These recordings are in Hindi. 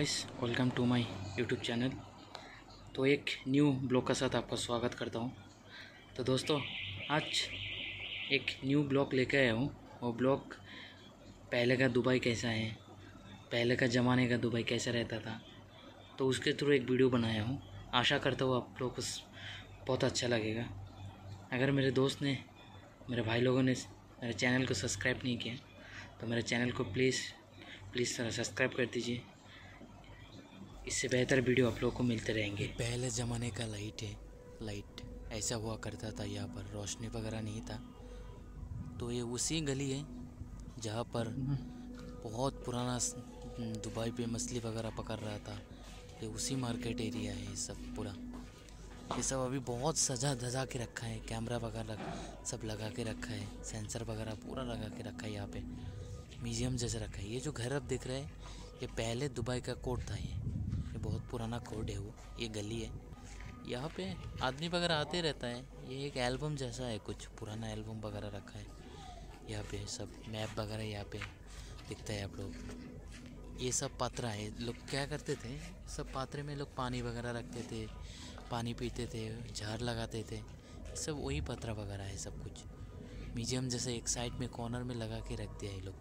Guys welcome to my YouTube channel तो एक न्यू ब्लॉग के साथ आपका स्वागत करता हूँ। तो दोस्तों, आज एक न्यू ब्लॉग लेके आया हूँ। वो ब्लॉग पहले का दुबई कैसा है, पहले का ज़माने का दुबई कैसा रहता था तो उसके थ्रू एक वीडियो बनाया हूँ। आशा करता हूँ आप लोग को बहुत अच्छा लगेगा। अगर मेरे दोस्त ने, मेरे भाई लोगों ने मेरे चैनल को सब्सक्राइब नहीं किया तो मेरे चैनल को प्लीज़ प्लीज़ सब्सक्राइब कर दीजिए। इससे बेहतर वीडियो आप लोगों को मिलते रहेंगे। पहले ज़माने का लाइट है लाइट ऐसा हुआ करता था यहाँ पर, रोशनी वगैरह नहीं था। तो ये उसी गली है, जहाँ पर बहुत पुराना दुबई पे मछली वगैरह पकड़ रहा था। ये उसी मार्केट एरिया है ये सब पूरा। ये सब अभी बहुत सजा धजा के रखा है कैमरा वगैरह सब लगा के रखा है सेंसर वगैरह पूरा लगा के रखा है यहाँ पे। म्यूज़ियम जैसे रखा है। ये जो घर अब दिख रहा है, ये पहले दुबई का कोर्ट था ये। ये बहुत पुराना कोड है वो, ये गली है। यहाँ पे आदमी वगैरह आते रहता है, ये एक एल्बम जैसा है, कुछ पुराना एल्बम वगैरह रखा है। यहाँ पे सब मैप वगैरह यहाँ पे दिखता है आप लोग। ये सब पात्रा है, लोग क्या करते थे, सब पात्रे में लोग पानी वगैरह रखते थे, पानी पीते थे, झाड़ लगाते थे, सब वही पत्रा वगैरह है सब कुछ। म्यूज़ियम जैसे एक साइड में कॉर्नर में लगा के रख दिया ये लोग।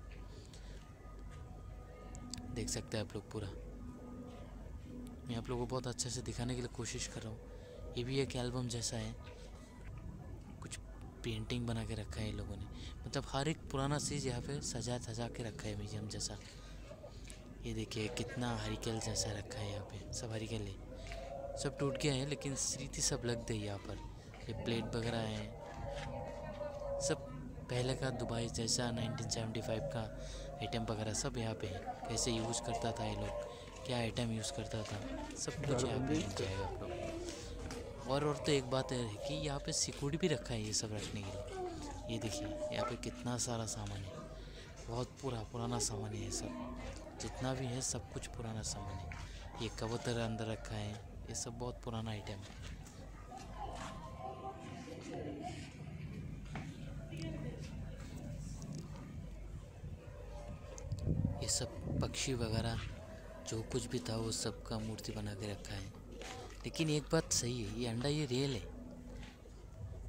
देख सकते हैं आप लोग पूरा। मैं आप लोगों को बहुत अच्छे से दिखाने के लिए कोशिश कर रहा हूँ। ये भी एक एल्बम जैसा है। कुछ पेंटिंग बना के रखा है ये लोगों ने। मतलब हर एक पुराना चीज़ यहाँ पे सजा सजा के रखा है म्यूज़ियम जैसा। ये देखिए, कितना हरिकेल जैसा रखा है यहाँ पे, सब हरिकेल है। सब टूट गया है, लेकिन स्थिति सब लग गई यहाँ पर। ये प्लेट वगैरह है। सब पहले का दुबई जैसा 1975 का आइटम वगैरह सब यहाँ पे है। कैसे यूज़ करता था ये लोग। क्या आइटम यूज़ करता था? सब कुछ यहाँ पे मिल जाएगा आप लोग और और तो एक बात है कि यहाँ पे सिक्योरिटी भी रखा है ये सब रखने के लिए। ये देखिए यहाँ पे कितना सारा सामान है। बहुत पूरा पुराना सामान है ये सब। जितना भी है सब कुछ पुराना सामान है। ये कबूतर अंदर रखा है ये सब बहुत पुराना आइटम है। ये सब पक्षी वगैरह जो कुछ भी था वो सब का मूर्ति बना के रखा है। लेकिन एक बात सही है, ये अंडा ये रियल है।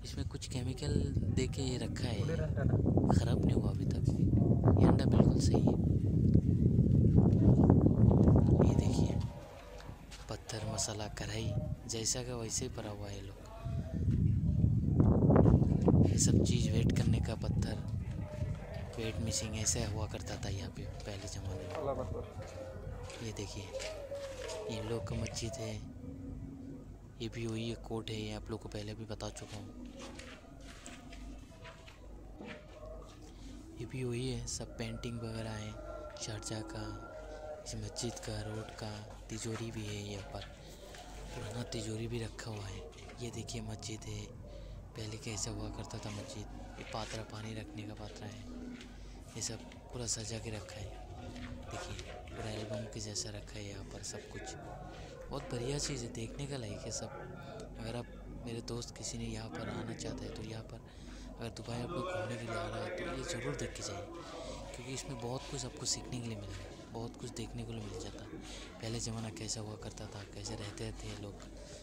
इसमें कुछ केमिकल दे के ये रखा है। ख़राब नहीं हुआ अभी तक। ये अंडा बिल्कुल सही है। ये देखिए, पत्थर मसाला कढ़ाई, जैसा का वैसे ही भरा हुआ है लोग। ये सब चीज़ वेट करने का पत्थर। वेट मिसिंग ऐसा हुआ करता था यहाँ पे पहले ज़माने में। ये देखिए, ये लोग का मस्जिद है। ये भी वही है कोट है ये आप लोग को पहले भी बता चुका हूँ। ये भी वही है, सब पेंटिंग वगैरह है शारजा का, इस मस्जिद का, रोड का, तिजोरी भी है यहाँ पर। पुराना तिजोरी भी रखा हुआ है। ये देखिए मस्जिद है, पहले कैसा हुआ करता था मस्जिद। ये पात्रा पानी रखने का पात्रा है। ये सब पूरा सजा के रखा है। देखिए, पूरा एल्बम के जैसा रखा है यहाँ पर सब कुछ। बहुत बढ़िया चीज़ है, देखने का लायक है सब। अगर आप, मेरे दोस्त किसी ने यहाँ पर आना चाहता है तो यहाँ पर अगर दुबई आप लोग घूमने के लिए आ रहा है तो ये ज़रूर देख के जाइए। क्योंकि इसमें बहुत कुछ आपको सीखने के लिए मिलेगा बहुत कुछ देखने को मिल जाता। पहले ज़माना कैसा हुआ करता था, कैसे रहते थे लोग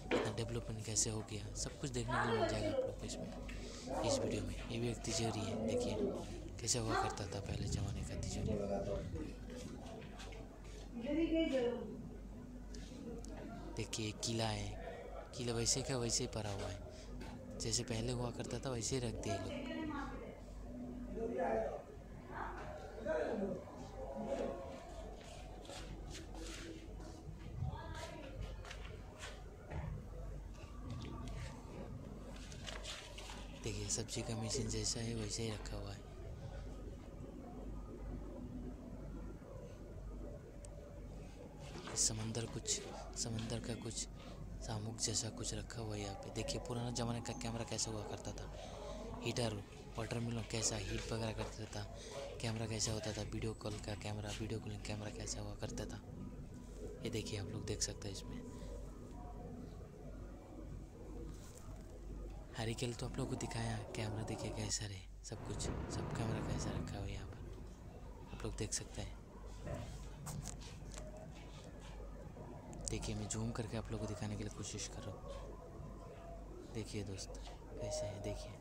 इतना डेवलपमेंट कैसे हो गया, सब कुछ देखने के मिल जाएगा आप लोग को इसमें। इस वीडियो में ये भी एक तिजोरी है, देखिए, कैसे हुआ करता था पहले ज़माने का तिजोरी देखिए किला है। किला वैसे का वैसे ही पड़ा हुआ है। जैसे पहले हुआ करता था, वैसे ही रख दिए लोग। देखिए, सब्ज़ी का मशीन जैसा है, वैसे ही रखा हुआ है। समंदर कुछ, समंदर का कुछ सामुक जैसा कुछ रखा हुआ है यहाँ पे। देखिए, पुराना ज़माने का कैमरा कैसा हुआ करता था? हीटर वाटर मिलन कैसा हीट वगैरह करता था? कैमरा कैसा होता था? वीडियो कॉल का कैमरा वीडियो कॉलिंग कैमरा कैसा हुआ करता था? ये देखिए, आप लोग देख सकते हैं इसमें। हरिकेल तो आप लोग को दिखाया कैमरा देखिए कैसा रहे। सब कुछ, सब कैमरा कैसा रखा हुआ है यहाँ पर। आप लोग देख सकते हैं। देखिए, मैं जूम करके आप लोगों को दिखाने के लिए कोशिश कर रहा हूँ। देखिए दोस्त, कैसे है? देखिए।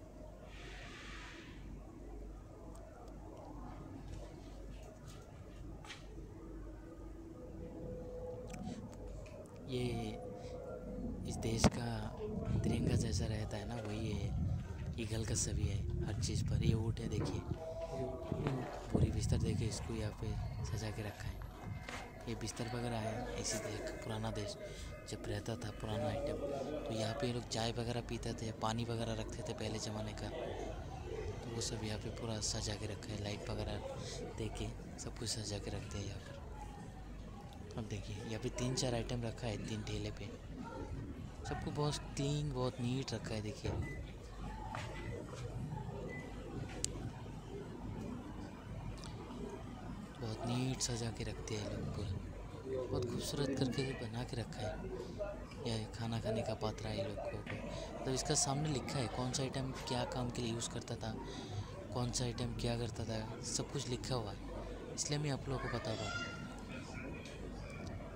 ये इस देश का तिरंगा जैसा रहता है ना, वही है। ईगल का सभी है, हर चीज़ पर। ये ऊँट है, देखिए। पूरी बिस्तर देखिए, इसको यहाँ पे सजा के रखा है। ये बिस्तर वगैरह है इसी देश पुराना देश जब रहता था, पुराना आइटम तो यहाँ पे लोग चाय वगैरह पीते थे, पानी वगैरह रखते थे पहले ज़माने का। तो वो सब यहाँ पे पूरा सजा के रखा है लाइट वगैरह देखिए सब कुछ सजा के रखते हैं यहाँ पर। अब देखिए, यहाँ पे तीन चार आइटम रखा है, तीन ठेले पे। सबको बहुत क्लीन बहुत नीट रखा है, देखिए। बहुत नीट सजा के रखते हैं लोग पूरा बहुत खूबसूरत करके बना के रखा है। यह खाना खाने का पात्र है लोगों को। तो इसका सामने लिखा है, कौन सा आइटम क्या काम के लिए यूज़ करता था, कौन सा आइटम क्या करता था, सब कुछ लिखा हुआ है। इसलिए मैं आप लोगों को बता पा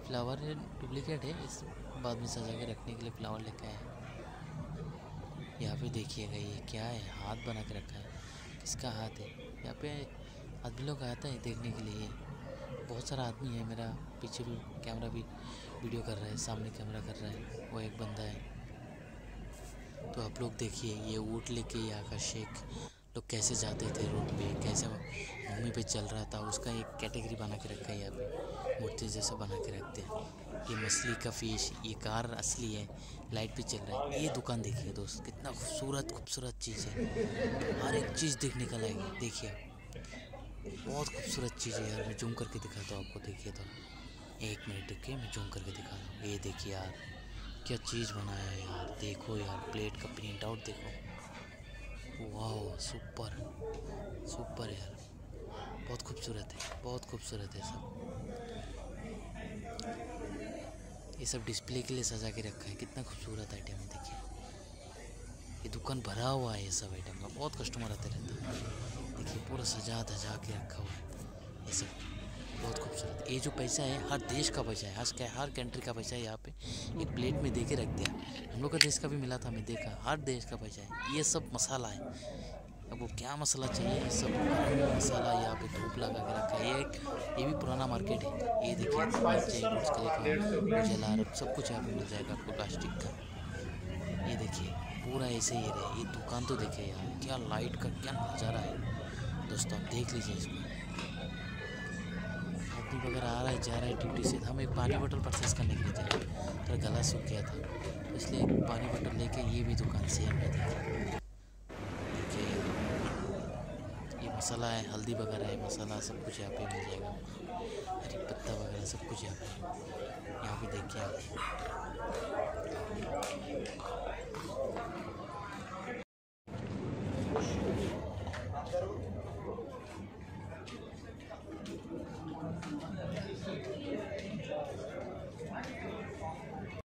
फ्लावर डुप्लीकेट है, इस बाद में सजा के रखने के लिए फ्लावर लिखा है। यहाँ पे देखिएगा ये क्या है, हाथ बना के रखा है। किसका हाथ है? यहाँ पे आदमी लोग आते हैं देखने के लिए। बहुत सारा आदमी है मेरा, पीछे भी कैमरा भी वीडियो कर रहा है, सामने कैमरा कर रहा है, वो एक बंदा है। तो आप लोग देखिए, ये ऊँट लेके यहाँ का शेख लोग कैसे जाते थे रोड पे, कैसे भूमि पे चल रहा था, उसका एक कैटेगरी बना के रखा है यहाँ पे, मूर्ति जैसा बना के रखते हैं। ये मछली का फ़िश ये कार असली है लाइट भी चल रहा है। ये दुकान देखिए दोस्त, कितना खूबसूरत खूबसूरत चीज़ है। हर एक चीज़ देखने का लगेगा देखिए बहुत खूबसूरत चीज़ है। यार मैं जूम करके दिखाता हूँ आपको। देखिए तो एक मिनट रुकिए मैं जूम करके दिखा रहा हूँ। ये देखिए यार, क्या चीज़ बनाया है यार। देखो यार, प्लेट का प्रिंट आउट देखो। वाह, सुपर सुपर यार। बहुत खूबसूरत है, बहुत खूबसूरत है सब। ये सब डिस्प्ले के लिए सजा के रखा है। कितना खूबसूरत आइटम है, देखिए। ये दुकान भरा हुआ है, ये सब आइटम का। बहुत कस्टमर आते रहते हैं। देखिए, पूरा सजा धजा के रखा हुआ है। ये सब बहुत खूबसूरत। ये जो पैसा है, हर देश का पैसा है। हर हर कंट्री का पैसा है यहाँ पे। एक प्लेट में दे के रख दिया। हम लोग का देश का भी मिला था मैं देखा। हर देश का पैसा है। ये सब मसाला है। अब वो क्या मसाला चाहिए? ये सब मसाला यहाँ पे धूप लगा के रखा है। ये एक, ये भी पुराना मार्केट है। ये देखिए जला सब कुछ यहाँ पे मिल जाएगा आपको प्लास्टिक का। ये देखिए, पूरा ऐसे ही रहे ये दुकान तो देखे यार, क्या लाइट का, क्या नज़ारा है। दोस्तों, आप देख लीजिए इसको। आदमी वगैरह आ रहा है, जा रहा है ड्यूटी से। हम एक पानी बोतल परचेस करने के लिए जा रहे हैं। तो गला सूख गया था। तो इसलिए पानी बोतल लेके ये भी दुकान से हमने देखी देखिए, ये मसाला है, हल्दी वगैरह है, मसाला सब कुछ यहाँ पे मिल जाएगा। हरी पत्ता वगैरह सब कुछ यहाँ पे। यहाँ पे देखिए आप।